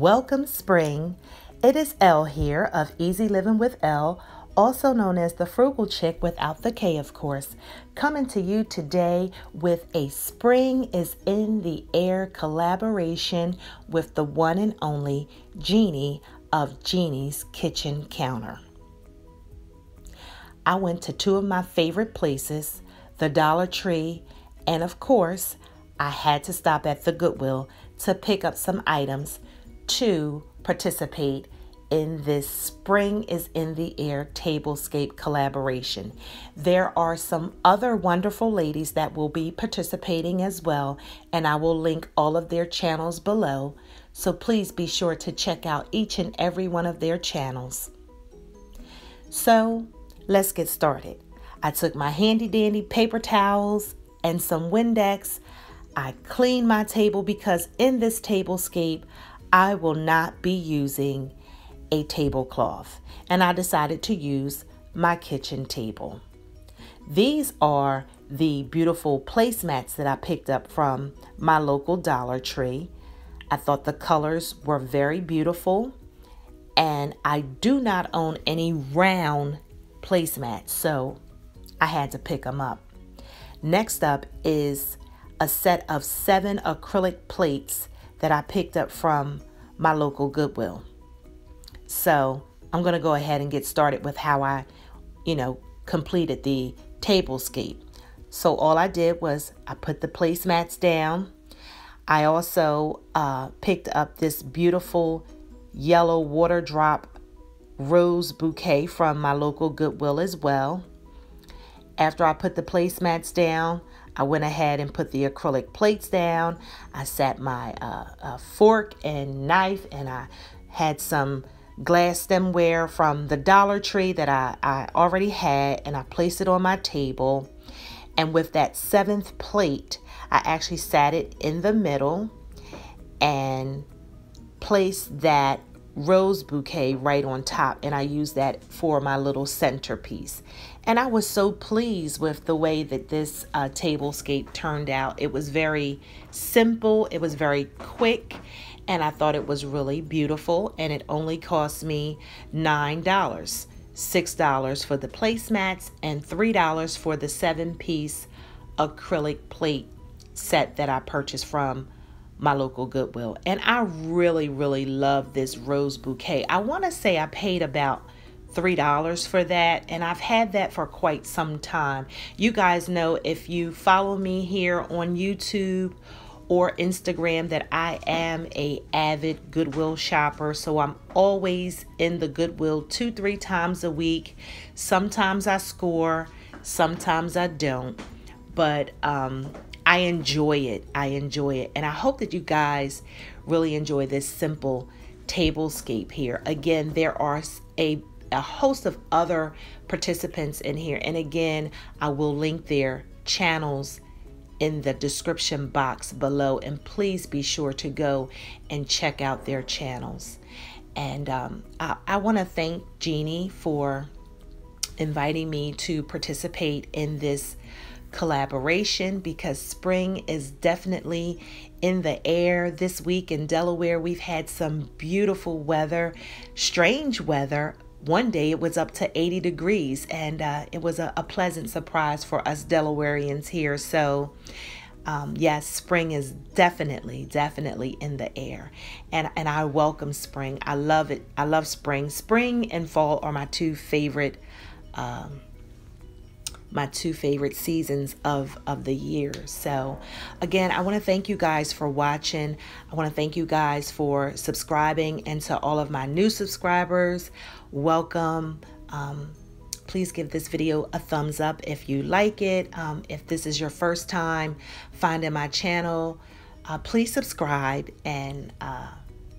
Welcome, spring. It is Elle here of Easy Living with Elle, also known as the Frugal Chick without the K, of course, coming to you today with a Spring is in the Air collaboration with the one and only Jeannie of Jeannie's Kitchen Counter. I went to two of my favorite places, the Dollar Tree, and of course, I had to stop at the Goodwill to pick up some items to participate in this Spring is in the Air Tablescape collaboration. There are some other wonderful ladies that will be participating as well, and I will link all of their channels below. So please be sure to check out each and every one of their channels. So let's get started. I took my handy dandy paper towels and some Windex. I cleaned my table because in this tablescape, I will not be using a tablecloth, and I decided to use my kitchen table. These are the beautiful placemats that I picked up from my local Dollar Tree. I thought the colors were very beautiful, and I do not own any round placemats, so I had to pick them up. Next up is a set of seven acrylic plates that I picked up from my local Goodwill. So I'm going to go ahead and get started with how I, you know, completed the tablescape. So all I did was I put the placemats down. I also uh, picked up this beautiful yellow water drop rose bouquet from my local Goodwill as well. After I put the placemats down, I went ahead and put the acrylic plates down. I set my uh, uh, fork and knife, and I had some glass stemware from the Dollar Tree that I, I already had, and I placed it on my table. And with that seventh plate, I actually sat it in the middle and placed that rose bouquet right on top and I used that for my little centerpiece. And I was so pleased with the way that this uh, tablescape turned out. It was very simple, it was very quick, and I thought it was really beautiful. And it only cost me $9. $6 for the placemats and $3 for the seven piece acrylic plate set that I purchased from my local Goodwill. And I really, really love this rose bouquet. I want to say I paid about $3 for that and I've had that for quite some time. You guys know if you follow me here on YouTube or Instagram that I am a avid Goodwill shopper. So I'm always in the Goodwill two, three times a week. Sometimes I score, sometimes I don't. But um, I enjoy it. I enjoy it. And I hope that you guys really enjoy this simple tablescape here. Again, there are a, a host of other participants in here. And again, I will link their channels in the description box below. And please be sure to go and check out their channels. And um, I, I want to thank Jeannie for inviting me to participate in this collaboration because spring is definitely in the air this week in Delaware. We've had some beautiful weather, strange weather. One day it was up to 80 degrees, and uh, it was a, a, pleasant surprise for us Delawareans here. So, um, yes, spring is definitely, definitely in the air, and and I welcome spring. I love it. I love spring. Spring and fall are my two favorite. Um, my two favorite seasons of of the year. So again i want to thank you guys for watching. I want to thank you guys for subscribing and to all of my new subscribers. Welcome. Um, please give this video a thumbs up if you like it. Um, if this is your first time finding my channel uh, please subscribe. And uh,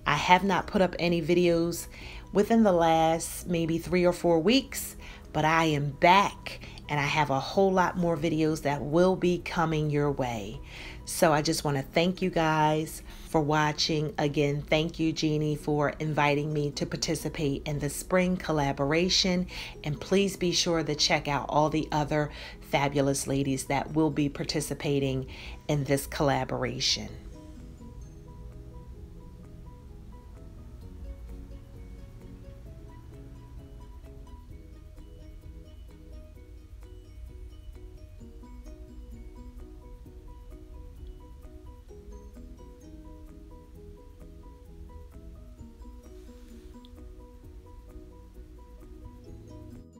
i have not put up any videos within the last maybe three or four weeks but i am back and I have a whole lot more videos that will be coming your way. So I just want to thank you guys for watching. Again, thank you, Jeannie, for inviting me to participate in the spring collaboration. And please be sure to check out all the other fabulous ladies that will be participating in this collaboration.